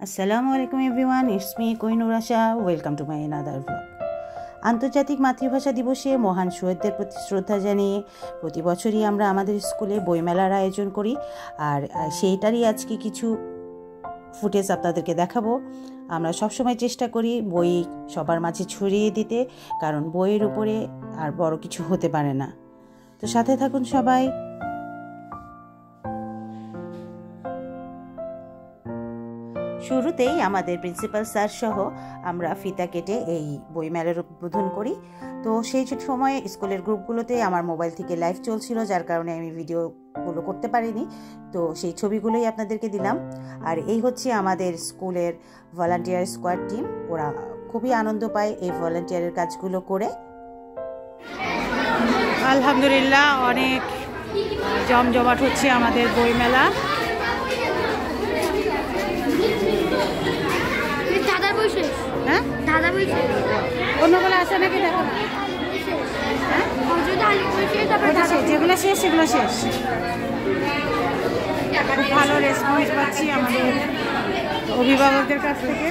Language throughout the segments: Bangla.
আসসালামু আলাইকুম everyone it's me Kohinoor Asha welcome to my another blog আন্তর্জাতিক মাতৃভাষা দিবসে মহান শহীদদের প্রতি শ্রদ্ধা জানিয়ে প্রতি বছরই আমরা আমাদের স্কুলে বইমেলার আয়োজন করি। আর সেইটারই আজকে কিছু ফুটেজ আপনাদেরকে দেখাবো। আমরা সবসময় চেষ্টা করি বই সবার মাঝে ছড়িয়ে দিতে, কারণ বইয়ের উপরে আর বড় কিছু হতে পারে না। তো সাথে থাকুন সবাই। শুরুতেই আমাদের প্রিন্সিপাল স্যার সহ আমরা ফিতা কেটে এই বইমেলার উদ্বোধন করি। তো সেই সময়ে স্কুলের গ্রুপগুলোতে আমার মোবাইল থেকে লাইভ চলছিল, যার কারণে আমি ভিডিওগুলো করতে পারিনি। তো সেই ছবিগুলোই আপনাদেরকে দিলাম। আর এই হচ্ছে আমাদের স্কুলের ভলান্টিয়ার স্কোয়াড টিম। ওরা খুবই আনন্দ পায় এই ভলান্টিয়ারের কাজগুলো করে। আলহামদুলিল্লাহ, অনেক জমজমাট হচ্ছে আমাদের বইমেলা। দাদা হ্যাঁ? দাদা বসে অন্যগুলো আছে নাকি দেখো হ্যাঁ? যেগুলো শেষ সেগুলো শেষ। খুব ভালো রেসপন্স পাচ্ছি আমাদের অভিভাবকদের কাছ থেকে।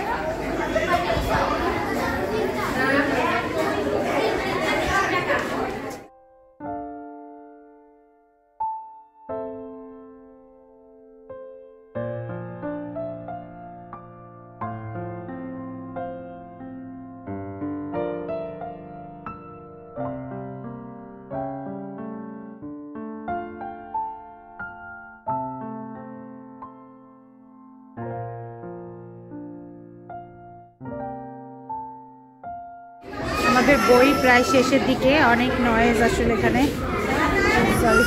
আমাদের বই প্রায় শেষের দিকে, অনেক নয়েজ আসলে এখানে। সরি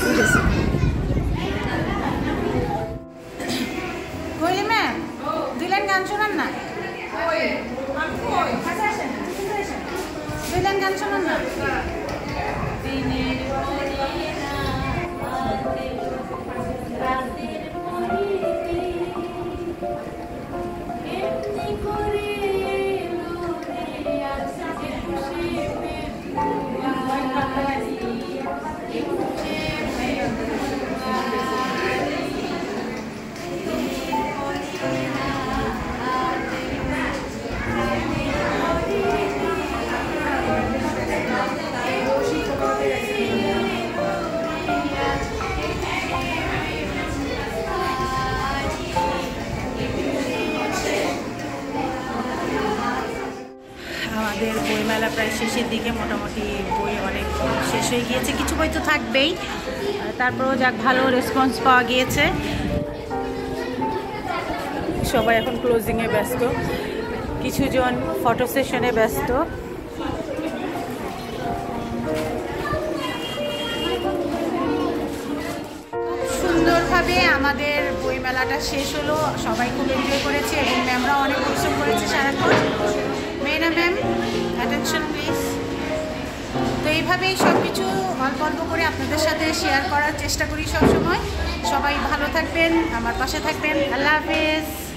কইলি ম্যাম দিলেন গান শোনান না? দিলেন গান শোনান না? আমাদের বইমেলা প্রায় শেষের দিকে মোটামুটি বই অনেক শেষ হয়ে গিয়েছে। কিছু বই তো থাকবেই। তারপরেও যাক, ভালো রেসপন্স পাওয়া গিয়েছে। সবাই এখন ক্লোজিংয়ে ব্যস্ত। কিছুজন ফটো সেশনে ব্যস্ত। সুন্দরভাবে আমাদের বইমেলাটা শেষ হলো। সবাই খুব এনজয় করেছে। এবং ম্যামরা অনেক তো এইভাবেই সব কিছু অল্প অল্প করে আপনাদের সাথে শেয়ার করার চেষ্টা করি সবসময়। সবাই ভালো থাকবেন, আমার পাশে থাকবেন। আল্লাহ হাফেজ।